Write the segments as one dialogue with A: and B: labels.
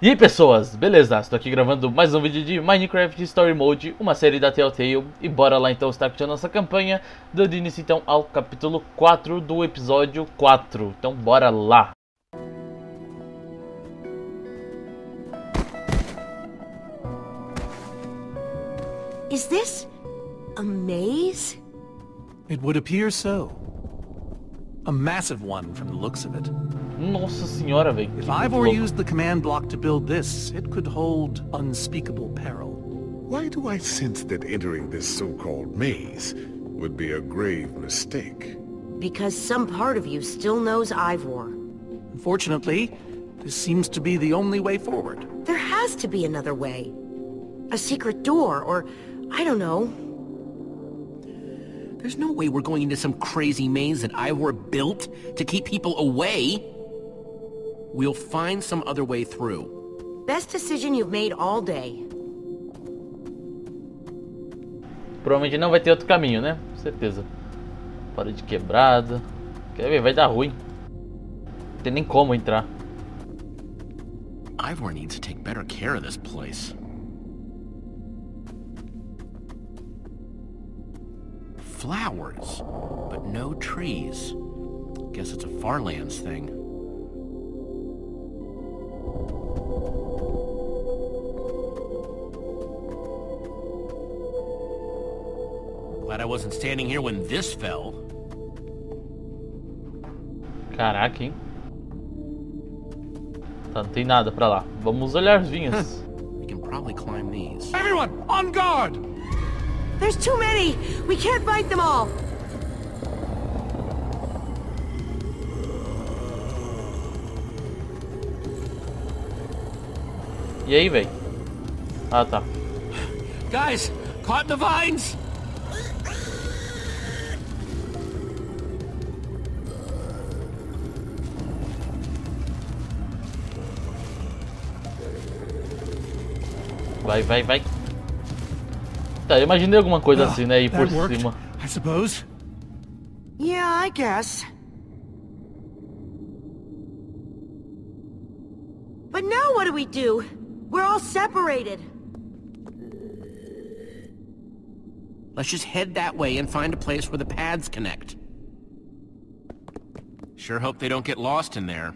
A: E aí pessoas, beleza? Estou aqui gravando mais um vídeo de Minecraft Story Mode, uma série da Telltale E bora lá então estar curtindo a nossa campanha, dando início então ao capítulo 4 do episódio 4 Então bora lá!
B: Is this a maze?
C: It would appear so. A massive one from the looks of it.
A: Nossa senhora, velho.
C: If Ivor used the command block to build this, it could hold unspeakable peril.
D: Why do I sense that entering this so-called maze would be a grave mistake?
B: Because some part of you still knows Ivor.
C: Unfortunately, this seems to be the only way forward.
B: There has to be another way. A secret door, or I don't know.
E: There's no way we're going into some crazy maze that Ivor built to keep people away. We'll find some other way through.
B: Best decision you've made all day.
A: Provavelmente não vai ter outro caminho, né? Com certeza. Fora de quebrada. Quer ver? Vai dar ruim. Não tem nem como entrar.
E: Ivor needs to take better care of this place. Flowers, but no trees. Guess it's a Farlands thing. Wasn't standing here when this fell.
A: Caraca, hein? Tá, não tem nada pra lá. Vamos olhar as vinhas.
E: We can probably climb these.
C: Everyone, on guard!
B: There's too many! We can't fight them all!
A: E aí, velho? Ah, tá.
E: Guys, caught in the vines!
A: Vai, vai, vai. Tá, eu imaginei alguma coisa ah, assim, né? Aí por
C: That
A: cima.
C: I suppose.
B: Yeah, I guess. But now what do we do? We're all separated.
E: Let's just head that way and find a place where the pads connect. Sure hope they don't get lost in there.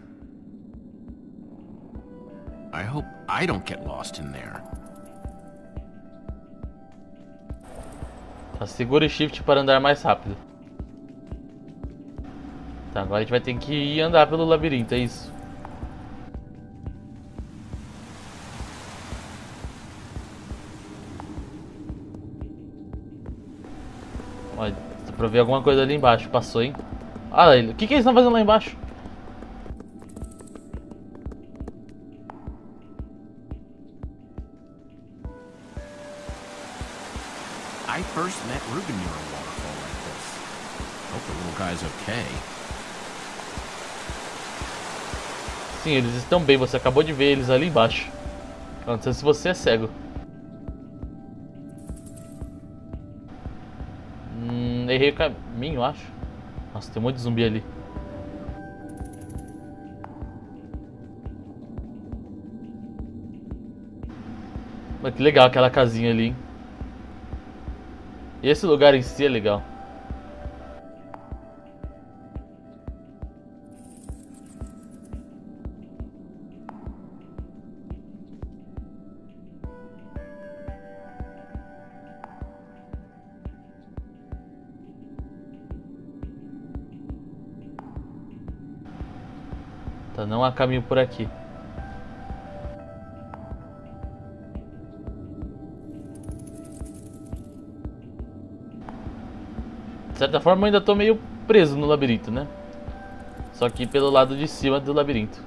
E: I hope I don't get lost in there.
A: Segura o shift para andar mais rápido. Tá, agora a gente vai ter que ir andar pelo labirinto, é isso. Olha, dá pra ver alguma coisa ali embaixo. Passou, hein? Ah, ele- o que, que eles estão fazendo lá embaixo?
E: Ruben near a waterfall like this. Hope the little guy's okay.
A: Sim, eles estão bem. Você acabou de ver eles ali embaixo. Não sei se você é cego. Hum, errei o caminho, acho. Nossa, tem um monte de zumbi ali. Mas que legal aquela casinha ali, hein? E esse lugar em si é legal. Tá, não há caminho por aqui. Certa forma eu ainda tô meio preso no labirinto, né? Só que pelo lado de cima do labirinto.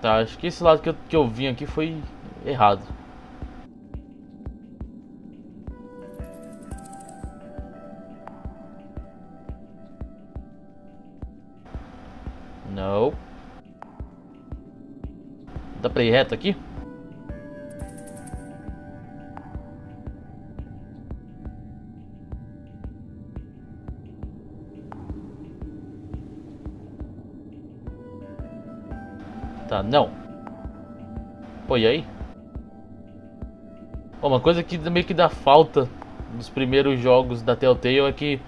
A: Tá, acho que esse lado que eu, que eu vim aqui foi errado. Não. Dá pra ir reto aqui? Não. Pô, e aí? Uma coisa que meio que dá falta nos primeiros jogos da Telltale é que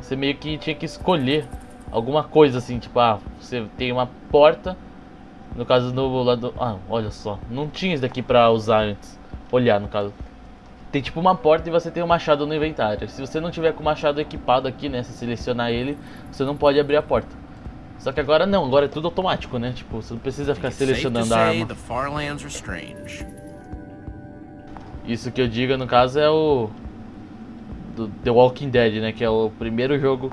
A: você meio que tinha que escolher alguma coisa assim, tipo, ah, você tem uma porta, no caso do lado, ah, olha só, não tinha isso daqui pra usar antes, olhar no caso. Tem tipo uma porta e você tem um machado no inventário. Se você não tiver com o machado equipado aqui, né, se selecionar ele, você não pode abrir a porta. Só que agora não, agora é tudo automático, né? Tipo, você não precisa ficar selecionando a arma. Isso que eu digo no caso é o do The Walking Dead, né? Que é o primeiro jogo.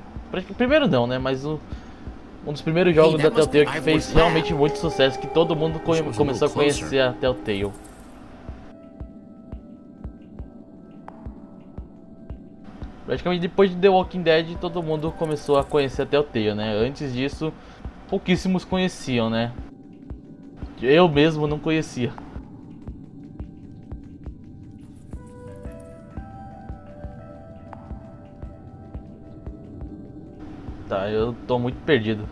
A: Primeiro não, né? Mas o, um dos primeiros jogos da Telltale que fez realmente muito sucesso, que todo mundo começou a conhecer a Telltale. Praticamente depois de The Walking Dead, todo mundo começou a conhecer a Telltale, né? Antes disso, pouquíssimos conheciam, né? Eu mesmo não conhecia. Tá, eu tô muito perdido.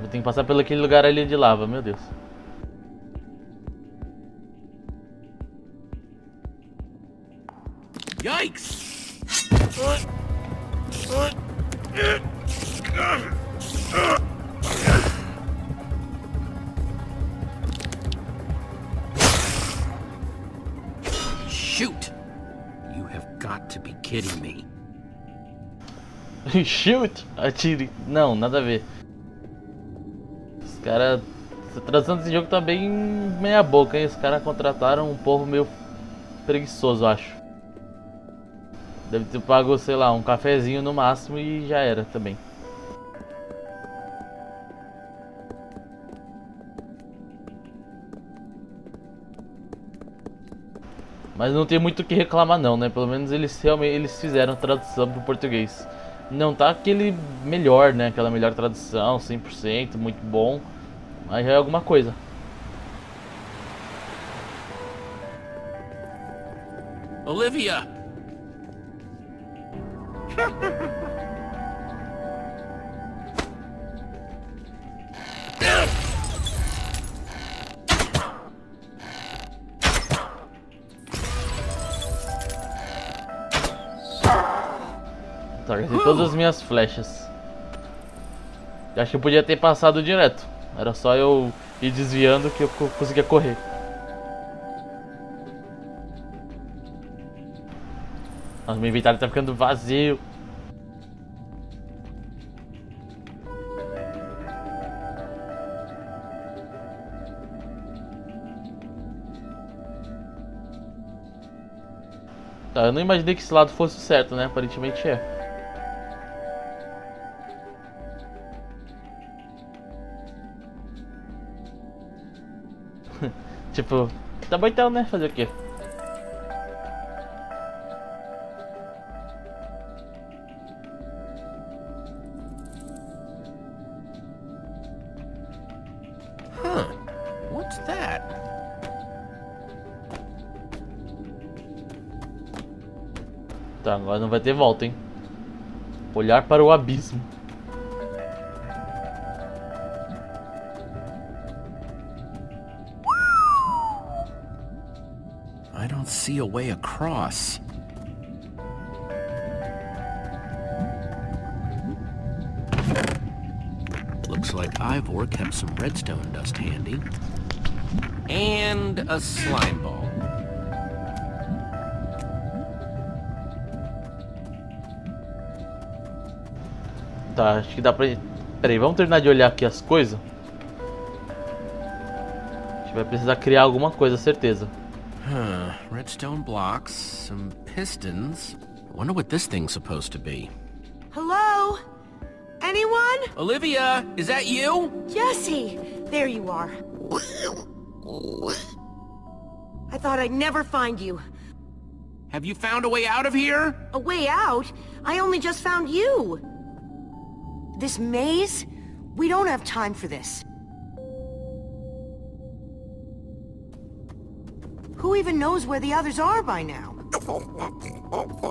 A: Vou ter que passar pelo aquele lugar ali de lava, meu Deus. Yikes!
E: Shoot! You have got to be kidding me.
A: Shoot! Atire. Não, nada a ver. Os caras. A tradução desse jogo tá bem meia boca, hein? Os caras contrataram um povo meio preguiçoso, acho. Deve ter pago, sei lá, um cafezinho no máximo e já era também. Mas não tem muito o que reclamar não, né? Pelo menos eles realmente eles fizeram tradução para o português. Não tá aquele melhor, né? Aquela melhor tradução, 100%, muito bom. Mas já é alguma coisa.
E: Olivia!
A: Gastei todas as minhas flechas. Acho que eu podia ter passado direto. Era só eu ir desviando que eu conseguia correr. Nossa, meu inventário tá ficando vazio. Tá, eu não imaginei que esse lado fosse certo, né? Aparentemente é. tipo, tá bom então, né? Fazer o quê? Não vai ter volta, hein? Olhar para o abismo.
E: I don't see a way across. Looks like Ivor kept some redstone dust handy. And a slime ball.
A: Tá, acho que dá pra... Peraí, vamos terminar de olhar aqui as coisas. A gente vai precisar criar alguma coisa, certeza.
E: Huh. Redstone blocks, some pistons. I wonder what this thing's supposed to be.
B: Hello? Anyone?
E: Olivia, is that you?
B: Jesse! There you are. I thought I'd never find you.
E: Have you found a way out of here?
B: A way out? I only just found you. This maze? We don't have time for this. Who even knows where the others are by now?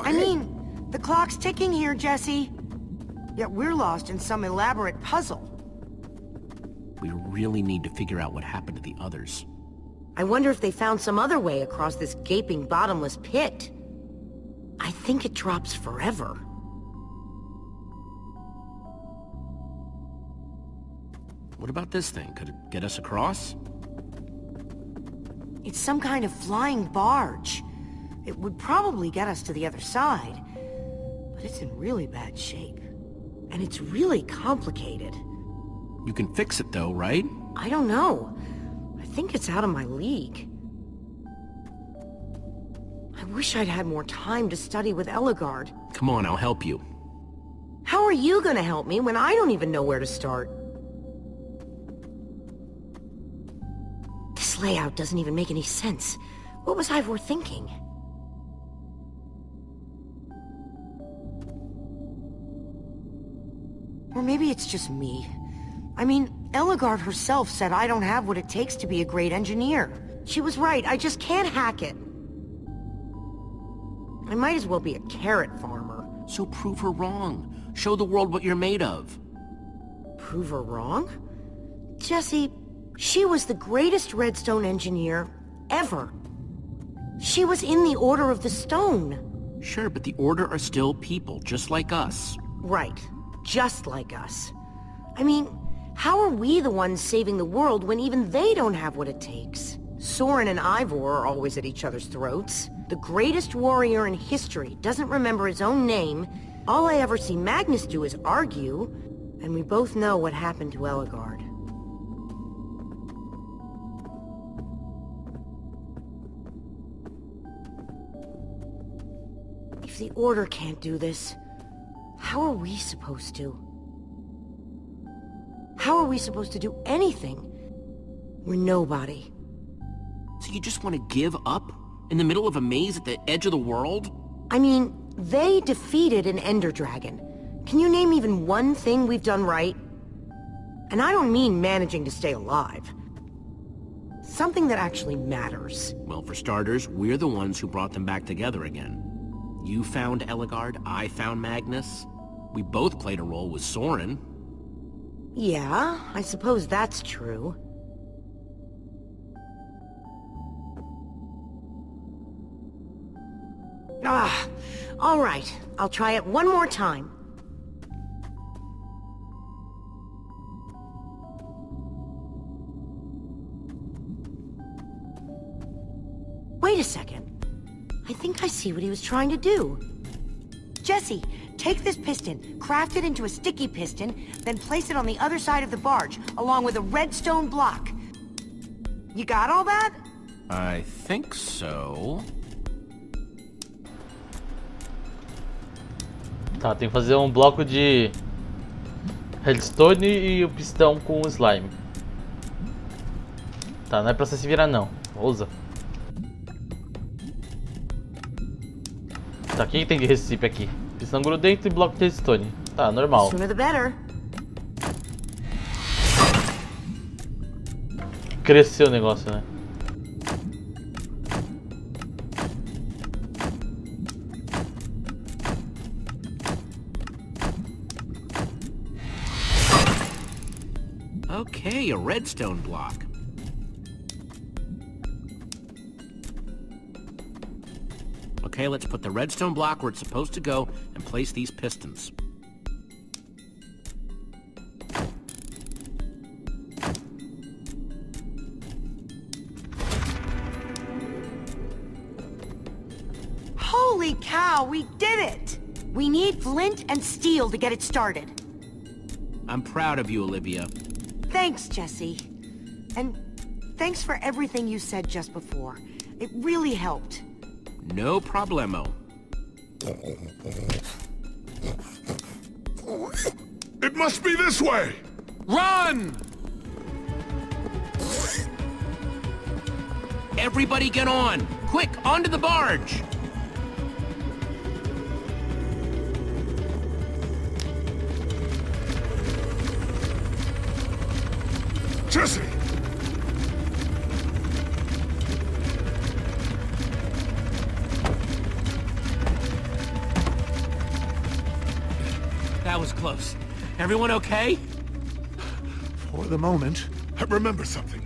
B: I mean, the clock's ticking here, Jesse. Yet we're lost in some elaborate puzzle.
E: We really need to figure out what happened to the others.
B: I wonder if they found some other way across this gaping bottomless pit. I think it drops forever.
E: What about this thing? Could it get us across?
B: It's some kind of flying barge. It would probably get us to the other side. But it's in really bad shape. And it's really complicated.
E: You can fix it though, right?
B: I don't know. I think it's out of my league. I wish I'd had more time to study with Ellegaard.
E: Come on, I'll help you.
B: How are you gonna help me when I don't even know where to start? Layout doesn't even make any sense. What was Ivor thinking? Or maybe it's just me. I mean, Ellegaard herself said I don't have what it takes to be a great engineer. She was right, I just can't hack it. I might as well be a carrot farmer.
E: So prove her wrong. Show the world what you're made of.
B: Prove her wrong? Jesse, she was the greatest redstone engineer ever. She was in the Order of the Stone.
E: Sure, but the Order are still people, just like us.
B: Right. Just like us. I mean, how are we the ones saving the world when even they don't have what it takes? Soren and Ivor are always at each other's throats. The greatest warrior in history doesn't remember his own name. All I ever see Magnus do is argue. And we both know what happened to Ellegaard. The Order can't do this, how are we supposed to? How are we supposed to do anything? We're nobody.
E: So you just want to give up? In the middle of a maze at the edge of the world?
B: I mean, they defeated an Ender Dragon. Can you name even one thing we've done right? And I don't mean managing to stay alive. Something that actually matters.
E: Well, for starters, we're the ones who brought them back together again. You found Ellegaard, I found Magnus. We both played a role with Soren.
B: Yeah, I suppose that's true. Ah, all right. I'll try it one more time. Wait a second. I think I see what he was trying to do. Jesse, take this piston, craft it into a sticky piston, then place it on the other side of the barge, along with a redstone block. You got all that?
E: I think so.
A: Tá, tem que fazer um bloco de redstone e o pistão com o slime. Tá, não é pra você se virar não. Ousa. Tá, o que tem de recipe aqui? Pistão grudento e bloco de redstone. Tá, normal. Cresceu o negócio, né?
E: Okay, a redstone block. Okay, let's put the redstone block where it's supposed to go and place these pistons.
B: Holy cow, we did it! We need flint and steel to get it started.
E: I'm proud of you, Olivia.
B: Thanks, Jesse. And thanks for everything you said just before. It really helped.
E: No problemo.
D: It must be this way!
C: Run!
E: Everybody get on! Quick, onto the barge!
D: Jesse!
E: Close. Everyone okay?
C: For the moment,
D: I remember something.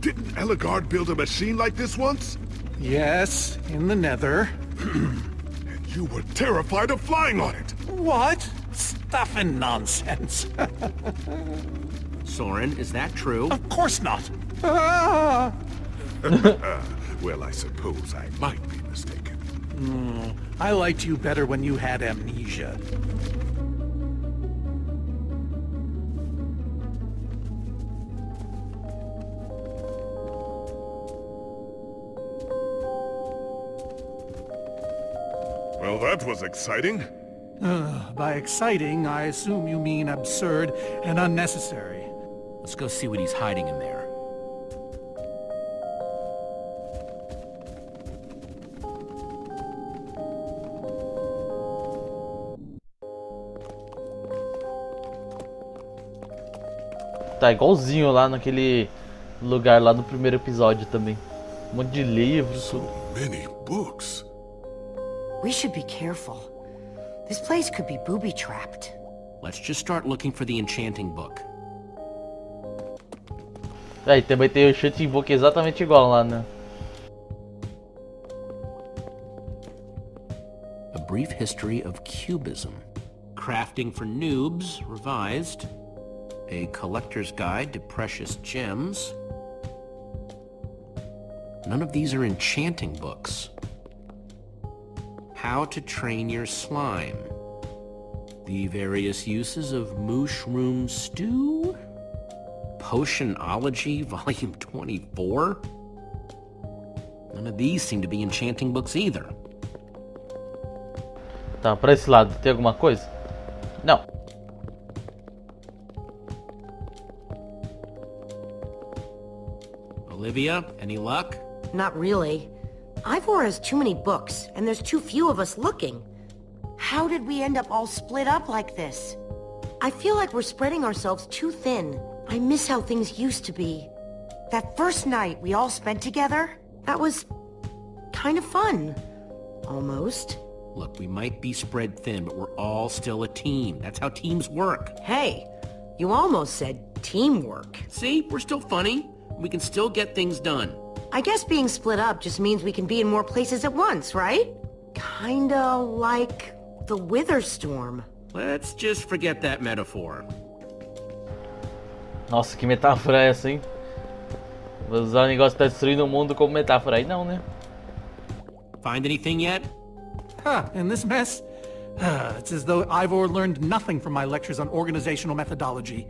D: Didn't Ellegaard build a machine like this once?
C: Yes, in the nether.
D: And you were terrified of flying on it.
C: What? Stuff and nonsense.
E: Soren, is that true?
C: of course not. Ah!
D: Well, I suppose I might be mistaken.
C: I liked you better when you had amnesia.
D: Well, that was exciting.
C: By exciting, I assume you mean absurd and unnecessary.
E: Let's go see what he's hiding in there.
A: Tá igualzinho lá naquele lugar lá do primeiro episódio também. Um monte de livros, tudo.
D: Many books.
B: We should be careful. This place could be booby-trapped.
E: Let's just start looking for the enchanting book.
A: É, e também tem o Shooting Book exatamente igual lá, né?
E: A Brief History of Cubism. Crafting for Noobs, revised. A Collector's Guide to Precious Gems. None of these are enchanting books. How to Train Your Slime. The Various Uses of Mushroom Stew. Potionology, Volume 24. None of these seem to be enchanting books either.
A: Tá, pra esse lado, tem alguma coisa? Não.
E: Olivia, any luck?
B: Not really. Ivor has too many books, and there's too few of us looking. How did we end up all split up like this? I feel like we're spreading ourselves too thin. I miss how things used to be. That first night we all spent together, that was kind of fun. Almost.
E: Look, we might be spread thin, but we're all still a team. That's how teams work.
B: Hey, you almost said teamwork.
E: See, we're still funny. We can still get things done.
B: I guess being split up just means we can be in more places at once, right? Kinda like the Wither Storm.
E: Let's just forget that metaphor.
A: Nossa, que metáfora é essa, hein? Vou usar o negócio que tá destruindo o mundo como metáfora aí, não, né?
E: Find anything yet?
C: Huh, in this mess? it's as though Ivor learned nothing from my lectures on organizational methodology.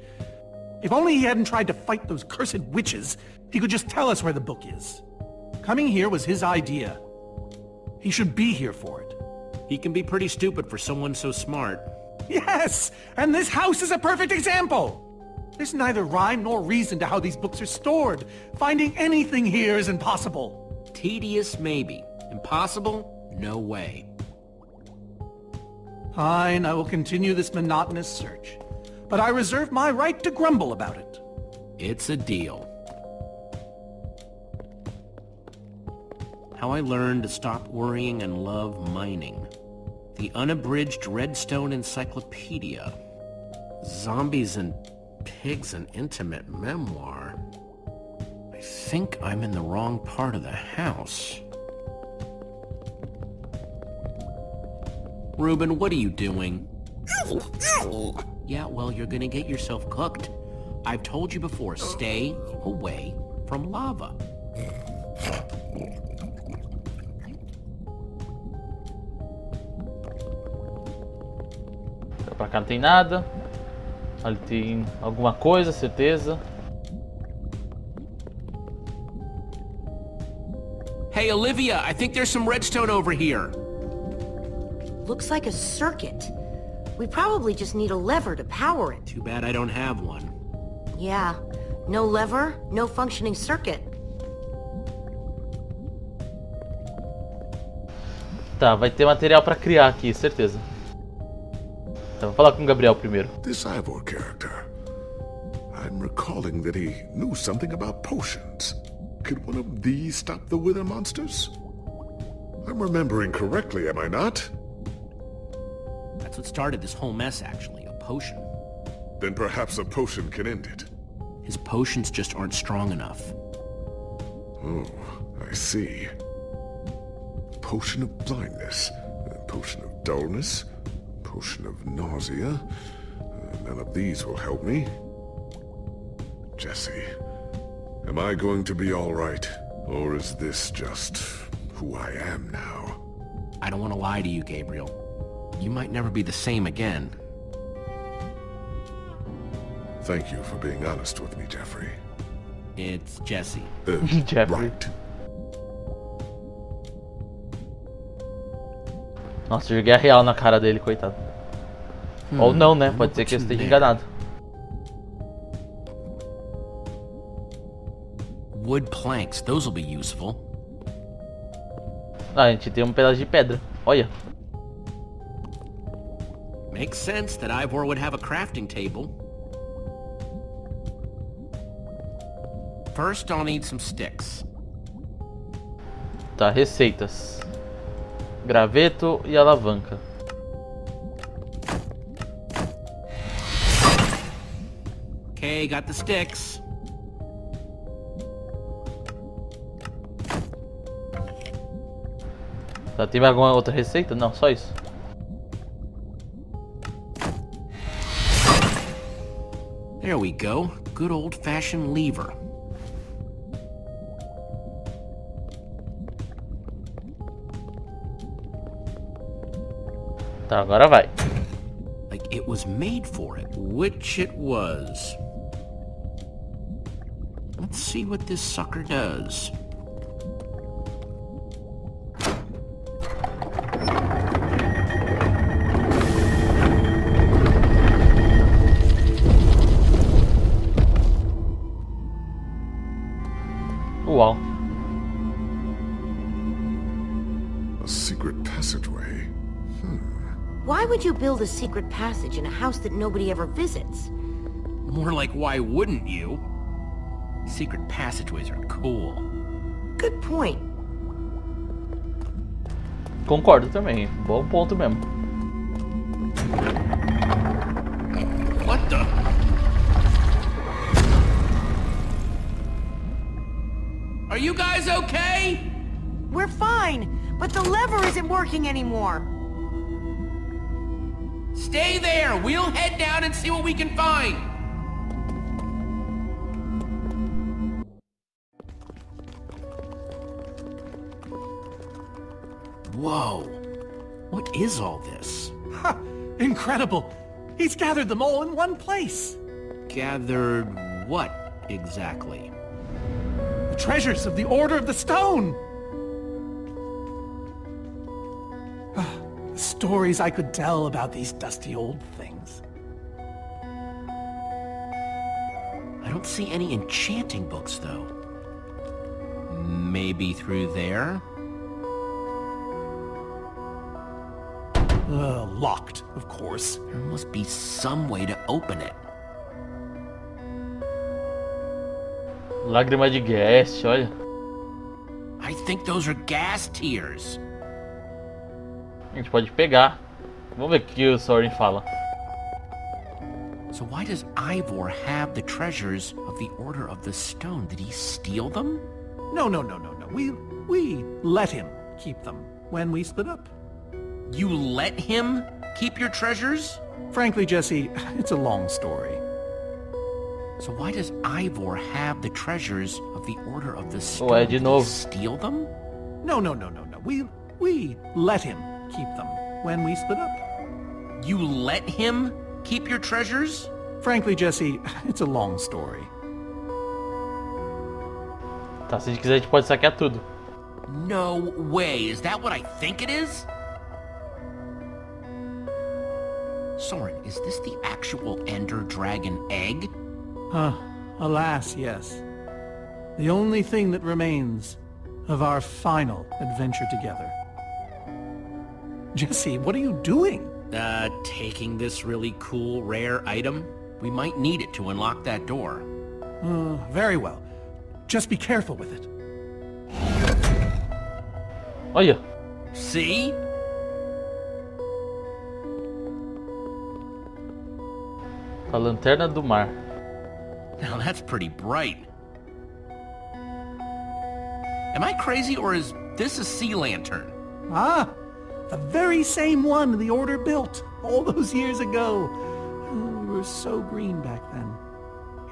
C: If only he hadn't tried to fight those cursed witches, he could just tell us where the book is. Coming here was his idea. He should be here for it.
E: He can be pretty stupid for someone so smart.
C: Yes! And this house is a perfect example! There's neither rhyme nor reason to how these books are stored. Finding anything here is impossible.
E: Tedious, maybe. Impossible? No way.
C: Fine, I will continue this monotonous search. But I reserve my right to grumble about it.
E: It's a deal. How I learned to stop worrying and love mining. The unabridged Redstone Encyclopedia. Zombies and Pigs an intimate memoir. I think I'm in the wrong part of the house. Reuben, what are you doing? Yeah, well, you're gonna get yourself cooked. I've told you before, stay away from lava.
A: Pra cá não tem nada. Ali tem alguma coisa, certeza.
E: Hey, Olivia, I think there's some redstone over here.
B: Looks like a circuit. We probably just need a lever to power it.
E: Too bad I don't have one.
B: Yeah, no lever, no functioning circuit.
A: Tá, vai ter material pra criar aqui, certeza. Então, vou falar com o Gabriel primeiro.
D: This Ivor character. I'm recalling that he knew something about potions. Could one of these stop the wither monsters? I'm remembering correctly, am I not?
E: That's what started this whole mess, actually. A potion.
D: Then perhaps a potion can end it.
E: His potions just aren't strong enough.
D: Oh, I see. Potion of blindness, potion of dullness, potion of nausea. None of these will help me. Jesse, am I going to be all right? Or is this just who I am now?
E: I don't want to lie to you, Gabriel. You might never be the same again.
D: Thank you for being honest with me, Jeffrey.
E: It's Jesse.
D: Uh,
A: Jeffrey.
D: Right.
A: Nossa, joguei a real na cara dele, coitado. Ou não, né? Pode ser que eu esteja enganado.
E: Wood planks, those will be useful.
A: Ah, a gente tem um pedaço de pedra. Olha.
E: Makes sense that Ivor would have a crafting table. First, I'll need some sticks.
A: Tá, receitas. Graveto e alavanca.
E: Okay, got the sticks.
A: Tá, tem mais alguma outra receita? Não, só isso.
E: There we go. Good old-fashioned lever.
A: Agora vai.
E: Like it was made for it, which it was. Let's see what this sucker does.
B: Would you build a secret passage in a house that nobody ever visits?
E: More like why wouldn't you? Secret passageways are cool.
B: Good point.
A: Concordo também. Bom ponto mesmo.
E: What the? Are you guys okay?
B: We're fine, but the lever isn't working anymore.
E: Stay there. We'll head down and see what we can find. Whoa. What is all this?
C: Ha! Incredible! He's gathered them all in one place.
E: Gathered what exactly?
C: The treasures of the Order of the Stone. Stories I could tell about these dusty old things.
E: I don't see any enchanting books, though. Maybe through there?
C: Uh, locked, of course.
E: There must be some way to open it.
A: Lágrima de Guest, olha.
E: I think those are ghast tears.
A: A gente pode pegar. Vamos ver o que o Soren fala.
E: So why does Ivor have the treasures of the Order of the Stone? Did he steal them?
C: No, no, no, no, no. We we let him keep them when we split up.
E: You let him keep your treasures?
C: Frankly, Jesse, it's a long story.
E: So why does Ivor have the treasures of the Order of the Stone?
A: Ué, de
E: Did he
A: novo.
E: steal them?
C: No, no, no, no, no. We we let him keep them when we split up.
E: You let him keep your treasures?
C: Frankly, Jesse, it's a long story.
A: Tá, se a gente quiser, a gente pode saquear tudo.
E: No way. Is that what I think it is? Soren, is this the actual Ender Dragon egg?
C: Ah, alas, yes. The only thing that remains of our final adventure together. Jesse, what are you doing?
E: Uh, taking this really cool, rare item? We might need it to unlock that door.
C: Uh, very well. Just be careful with it.
A: Oh yeah.
E: See?
A: A lanterna do mar.
E: Now that's pretty bright. Am I crazy or is this a sea lantern?
C: Ah, the very same one the Order built all those years ago. We were so green back then.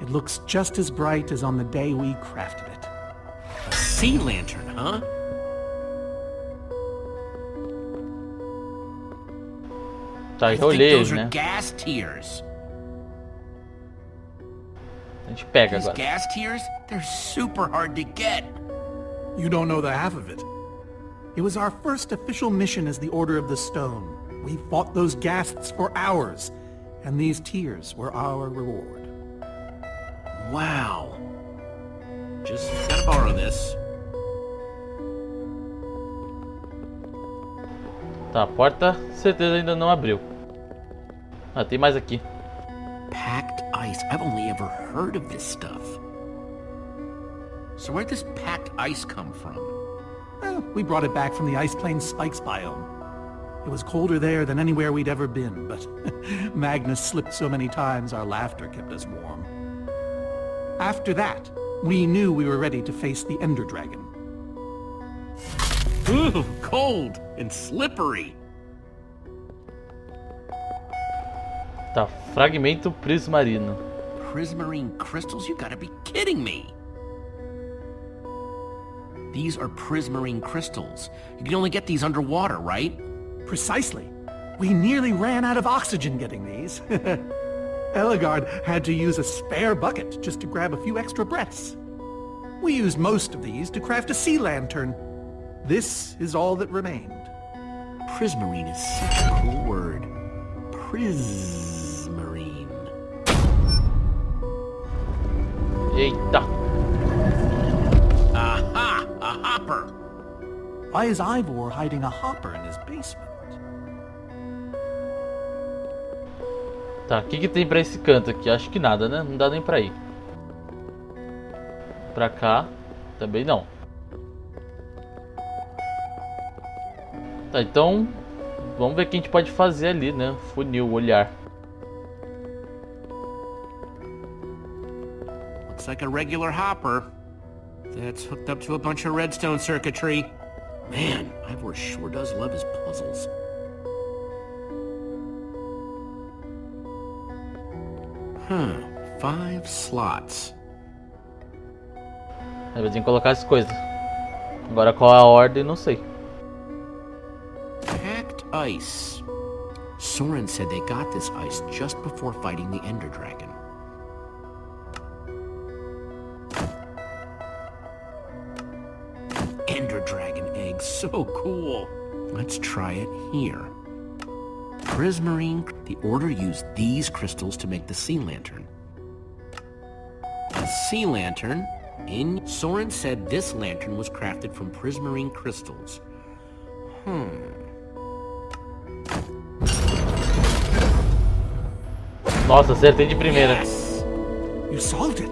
C: It looks just as bright as on the day we crafted it.
E: A sea lantern, huh?
A: Tá,
E: I
A: eu
E: think
A: olhei
E: those are
A: né?
E: ghast tears.
A: A gente pega
E: These
A: agora.
E: ghast tears, they're super hard to get.
C: You don't know the half of it. It was our first official mission as the Order of the Stone. We fought those ghasts for hours, and these tears were our reward.
E: Wow. Just gotta borrow this.
A: Tá, a porta certeza ainda não abriu. Ah, tem mais aqui.
E: Packed ice. I've only ever heard of this stuff. So where'd this packed ice come from?
C: Well, we brought it back from the Ice Plains Spikes biome. It was colder there than anywhere we'd ever been, but Magnus slipped so many times our laughter kept us warm. After that, we knew we were ready to face the Ender Dragon.
E: Ooh, cold and slippery.
A: Tá, fragmento prismarino.
E: Prismarine crystals? You gotta be kidding me. These are prismarine crystals. You can only get these underwater, right?
C: Precisely. We nearly ran out of oxygen getting these. Ellegaard had to use a spare bucket just to grab a few extra breaths. We used most of these to craft a sea lantern. This is all that remained.
E: Prismarine is such a cool word. Prismarine.
A: Eita!
E: Hopper!
C: Why is Ivor hiding a hopper in his basement?
A: Tá, o que, que tem pra esse canto aqui? Acho que nada, né? Não dá nem pra ir. Pra cá, também não. Tá, então vamos ver o que a gente pode fazer ali, né? Funil, olhar.
E: Looks like a regular hopper. That's hooked up to a bunch of redstone circuitry. Man, Ivor sure does love his puzzles. Huh, five slots.
A: Aí eu tenho que colocar as coisas. Agora qual é a ordem, não sei.
E: Packed ice. Soren said they got this ice just before fighting the Ender Dragon. Dragon egg, so cool. Let's try it here. Prismarine, the Order used these crystals to make the sea lantern. Sea lantern, in Soren said this lantern was crafted from prismarine crystals. Hmm.
A: Nossa, acertei de primeira.
E: Yes!
C: You solved it.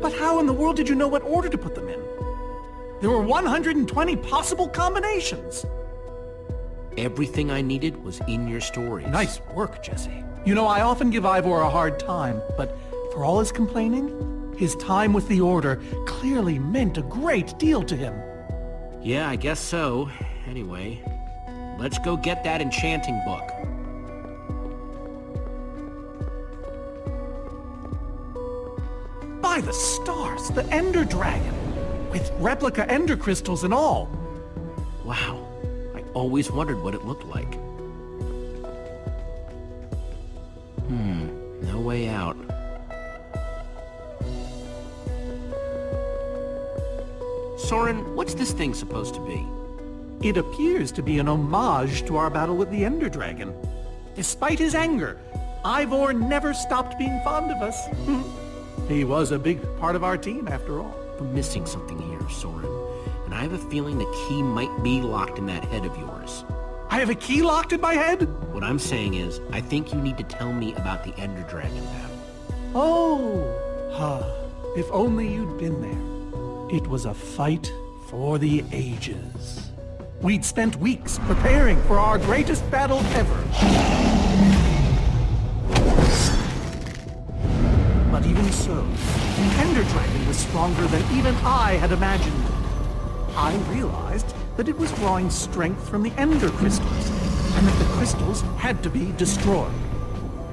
C: But how in the world did you know what order to put them in? There were 120 possible combinations.
E: Everything I needed was in your stories.
C: Nice work, Jesse. You know, I often give Ivor a hard time, but for all his complaining, his time with the Order clearly meant a great deal to him.
E: Yeah, I guess so. Anyway, let's go get that enchanting book.
C: By the stars, the Ender Dragon! With replica Ender crystals and all.
E: Wow, I always wondered what it looked like. Hmm, no way out. Soren, what's this thing supposed to be?
C: It appears to be an homage to our battle with the Ender Dragon. Despite his anger, Ivor never stopped being fond of us. he was a big part of our team, after all.
E: We're missing something here, Soren. And I have a feeling the key might be locked in that head of yours.
C: I have a key locked in my head?
E: What I'm saying is, I think you need to tell me about the Ender Dragon battle.
C: Oh, huh. If only you'd been there. It was a fight for the ages. We'd spent weeks preparing for our greatest battle ever. So, the Ender Dragon was stronger than even I had imagined. I realized that it was drawing strength from the Ender Crystals, and that the crystals had to be destroyed.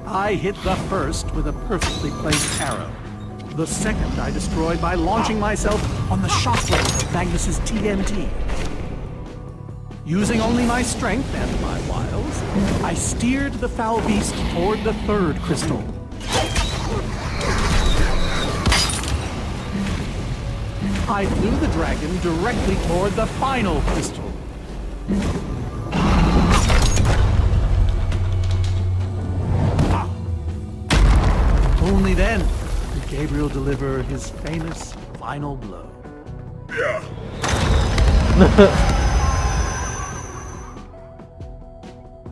C: I hit the first with a perfectly placed arrow. The second I destroyed by launching myself on the shockwave of Magnus's TNT. Using only my strength and my wiles, I steered the foul beast toward the third crystal. I flew the dragon directly toward the final crystal. Ah. Only then did Gabriel deliver his famous final blow.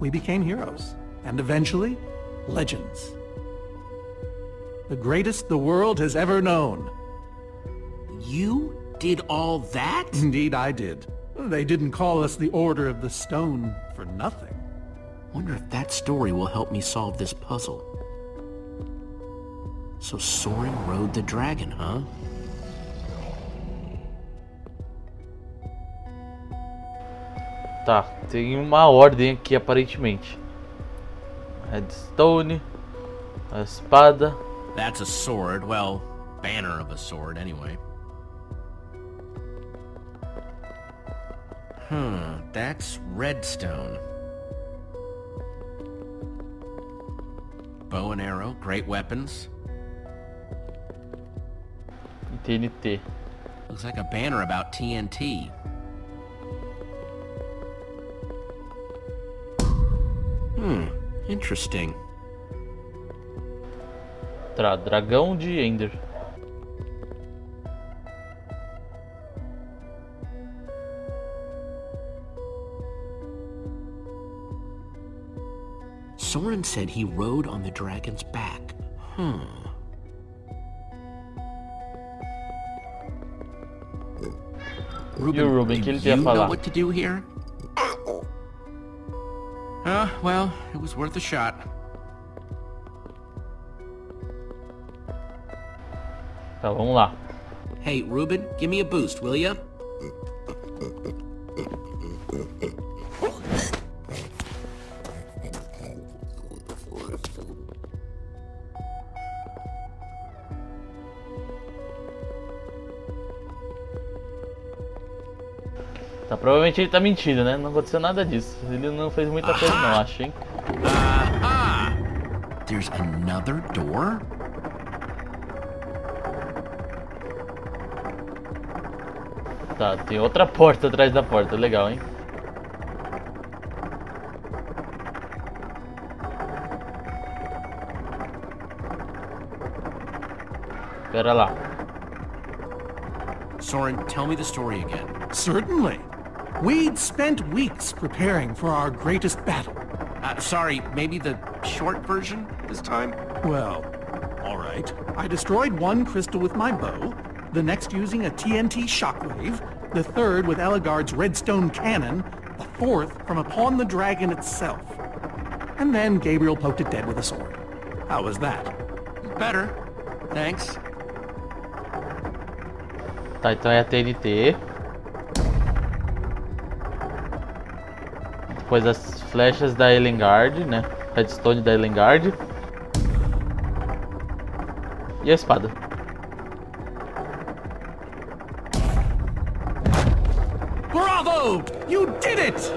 C: we became heroes, and eventually, legends. The greatest the world has ever known.
E: You did all that?
C: Indeed, I did. They didn't call us the Order of the Stone for nothing.
E: Wonder if that story will help me solve this puzzle. So Soren rode the dragon, huh?
A: Tá, tem uma ordem aqui aparentemente. Redstone, a espada.
E: That's a sword. Well, banner of a sword, anyway. Hmm, that's redstone. Bow and arrow, great weapons.
A: TNT.
E: Looks like a banner about TNT. Hmm, interesting.
A: Tra dragão de Ender.
E: Soren said he rode on the dragon's back. Hmm.
A: Reuben, ele
E: do you know
A: falar?
E: what to do here? Uh, well, it was worth a shot.
A: Tá, vamos lá.
E: Hey, Reuben, give me a boost, will ya?
A: Ele tá mentindo, né? Não aconteceu nada disso. Ele não fez muita coisa não, acho, hein?
E: Ah! There's another door?
A: Tá, tem outra porta atrás da porta. Legal, hein? Pera lá.
E: Soren, tell me the story again.
C: Certainly. We'd spent weeks preparing for our greatest battle.
E: Uh, sorry, maybe the short version this time?
C: Well, all right. I destroyed one crystal with my bow, the next using a TNT shockwave, the third with Ellegaard's redstone cannon, the fourth from upon the dragon itself. And then Gabriel poked it dead with a sword. How was that?
E: Better. Thanks.
A: Tá, então é a TNT. Depois as flechas da Elengard, né? Redstone da Elengard. E a espada.
C: Bravo! You did it!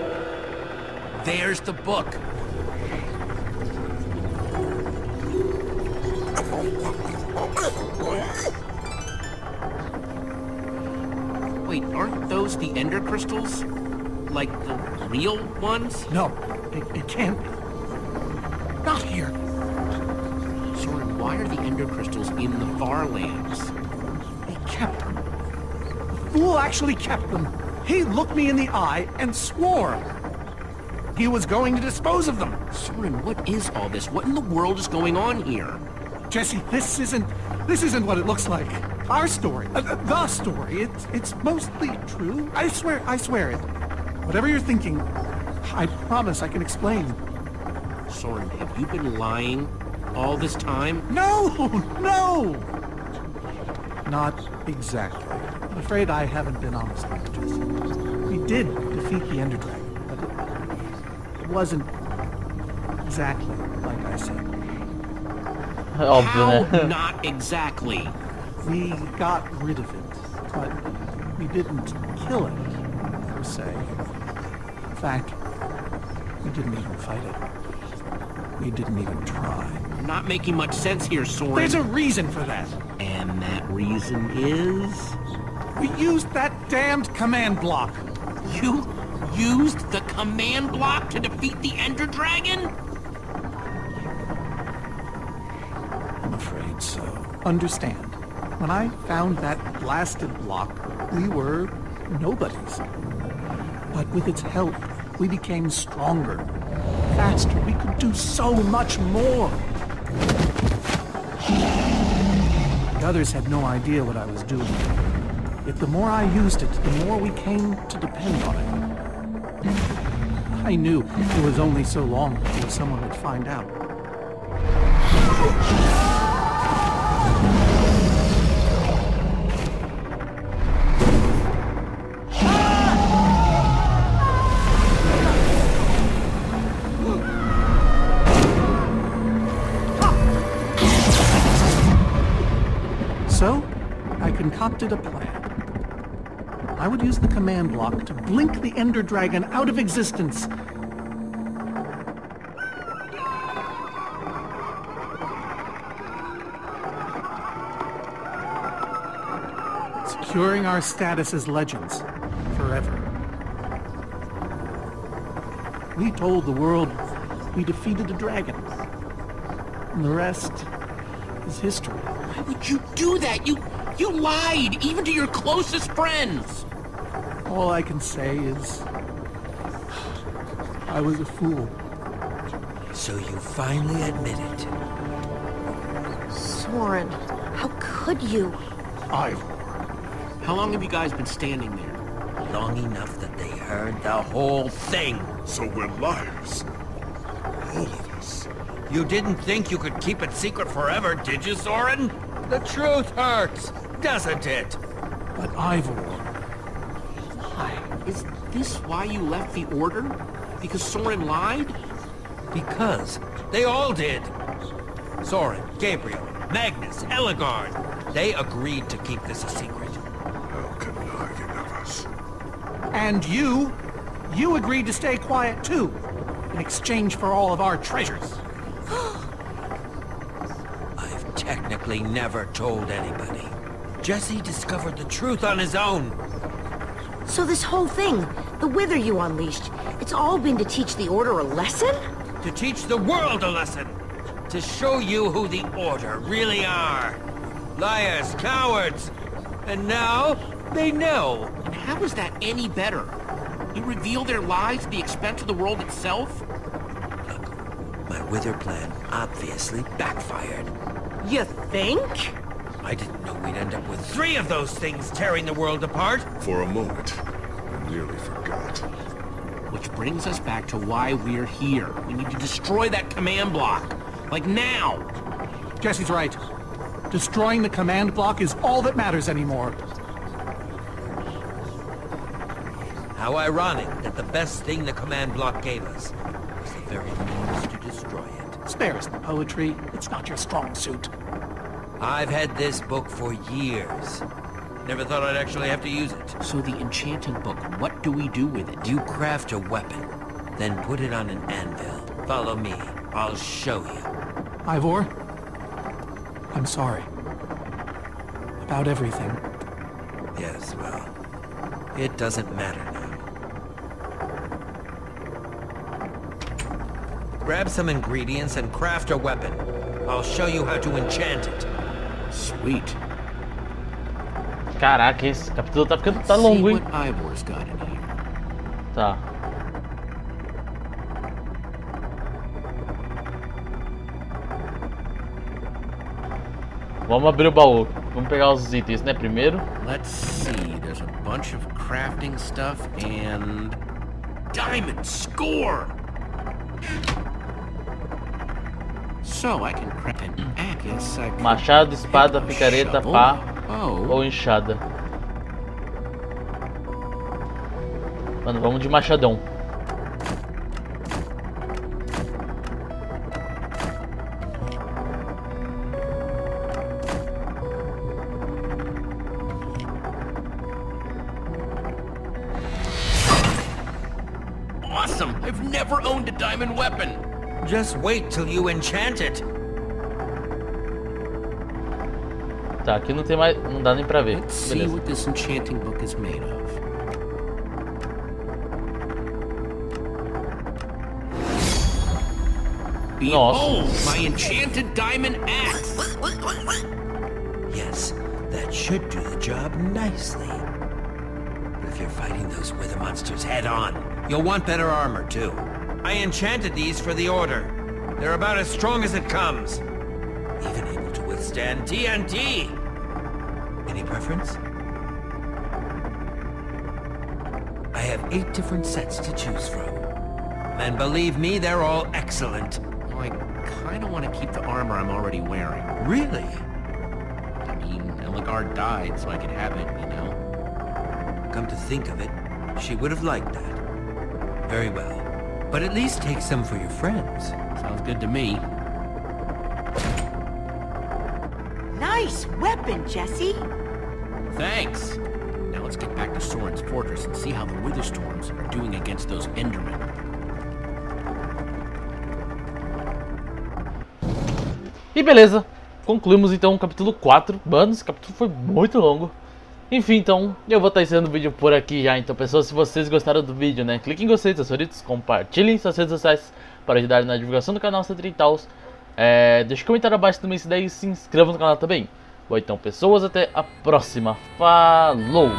E: There's the book. Wait, aren't those the ender crystals? Like the real ones?
C: No, it, it can't be. Not here.
E: Soren, why are the ender crystals in the far lands?
C: He kept them. The fool actually kept them. He looked me in the eye and swore. He was going to dispose of them.
E: Soren, what is all this? What in the world is going on here?
C: Jesse, this isn't this isn't what it looks like. Our story, uh, uh, the story. It's it's mostly true. I swear, I swear it. Whatever you're thinking, I promise I can explain.
E: Soren, have you been lying all this time?
C: No! No! Not exactly. I'm afraid I haven't been honest with you, We did defeat the Ender Dragon, but it, it wasn't exactly like I said.
A: Óbvio,
E: How not exactly?
C: We got rid of it, but we didn't kill it, se. In fact, we didn't even fight it. We didn't even try.
E: You're not making much sense here, Soren.
C: There's a reason for that.
E: And that reason is...
C: We used that damned command block.
E: You used the command block to defeat the Ender Dragon?
C: I'm afraid so. Understand, when I found that blasted block, we were nobodies. But with its help, we became stronger, faster. We could do so much more. The others had no idea what I was doing. Yet the more I used it, the more we came to depend on it. I knew it was only so long before someone would find out. A plan. I would use the command block to blink the Ender Dragon out of existence. Securing our status as legends forever. We told the world we defeated the dragon. And the rest is history.
E: Why would you do that? You you lied, even to your closest friends.
C: All I can say is... I was a fool.
F: So you finally admit it.
B: Soren, how could you?
C: Ivor.
E: How long have you guys been standing there?
F: Long enough that they heard the whole thing.
D: So we're liars. All of us.
F: You didn't think you could keep it secret forever, did you, Soren? The truth hurts, doesn't it?
C: But Ivor...
E: Why? Is this why you left the Order? Because Soren lied?
F: Because they all did. Soren, Gabriel, Magnus, Ellegaard. They agreed to keep this a secret.
D: How conniving of us.
C: And you... You agreed to stay quiet too, in exchange for all of our treasures.
F: I've technically never told anybody. Jesse discovered the truth on his own.
B: So this whole thing, the wither you unleashed, it's all been to teach the Order a lesson?
F: To teach the world a lesson. To show you who the Order really are. Liars, cowards. And now, they know.
E: And how is that any better? You reveal their lies at the expense of the world itself?
F: My wither plan obviously backfired.
B: You think?
F: I didn't know we'd end up with three of those things tearing the world apart.
D: For a moment, I nearly forgot.
E: Which brings us back to why we're here. We need to destroy that command block. Like now.
C: Jesse's right. Destroying the command block is all that matters anymore.
F: How ironic that the best thing the command block gave us was the very means to destroy it.
C: Spare us the poetry. It's not your strong suit.
F: I've had this book for years. Never thought I'd actually have to use it.
E: So the enchanting book, what do we do with it?
F: You craft a weapon, then put it on an anvil. Follow me. I'll show you.
C: Ivor, I'm sorry. About everything.
F: Yes, well, it doesn't matter now. Grab some ingredients and craft a weapon. I'll show you how to enchant it.
E: Sweet.
A: Caraca, esse capítulo tá ficando tá longo, hein? Tá. Vamos abrir o baú. Vamos pegar os itens, né? Primeiro.
E: Let's see. There's a bunch of crafting stuff and... Diamond score!
A: Machado, espada, picareta, pá
E: bow,
A: ou enxada. Mano, vamos de machadão.
F: Just wait till you enchant it.
A: Tá, aqui não tem mais. Não dá nem pra ver.
E: Let's see
A: Beleza.
E: what this enchanting book is made of. Behold, my enchanted diamond axe!
F: Yes, that should do the job nicely. But if you're fighting those wither monsters head on, you'll want better armor too. I enchanted these for the Order. They're about as strong as it comes. Even able to withstand TNT. Any preference? I have eight different sets to choose from. And believe me, they're all excellent.
E: Well, I kinda want to keep the armor I'm already wearing.
F: Really?
E: I mean, Ellegaard died so I could have it, you know?
F: Come to think of it, she would have liked that. Very well. But at least take some for your friends.
E: Sounds good to me.
B: Nice weapon, Jesse.
E: Thanks! Now let's get back to Soren's fortress and see how the Witherstorms are doing against those Endermen.
A: E beleza, concluímos então o capítulo 4. Mano, esse capítulo foi muito longo. Enfim, então, eu vou estar encerrando o vídeo por aqui já. Então, pessoas, se vocês gostaram do vídeo, né, clique em gostei, favoritos, compartilhem em suas redes sociais para ajudar na divulgação do canal Centro Tals. É, deixe um comentário abaixo também se der e se inscreva no canal também. Bom, então, pessoas, até a próxima. Falou!